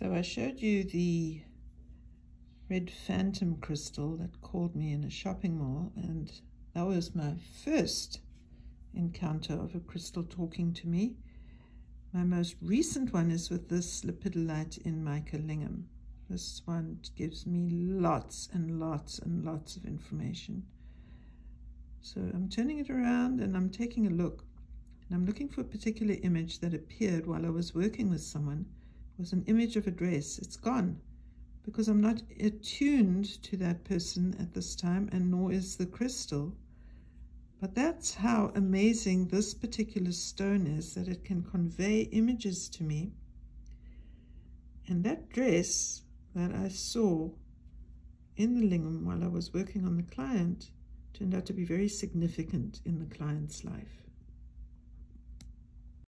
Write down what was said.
So I showed you the red phantom crystal that called me in a shopping mall and that was my first encounter of a crystal talking to me. My most recent one is with this lepidolite in mica lingam. This one gives me lots and lots and lots of information. So I'm turning it around and I'm taking a look. And I'm looking for a particular image that appeared while I was working with someone was an image of a dress. It's gone because I'm not attuned to that person at this time, and nor is the crystal. But that's how amazing this particular stone is that it can convey images to me. And that dress that I saw in the lingam while I was working on the client turned out to be very significant in the client's life.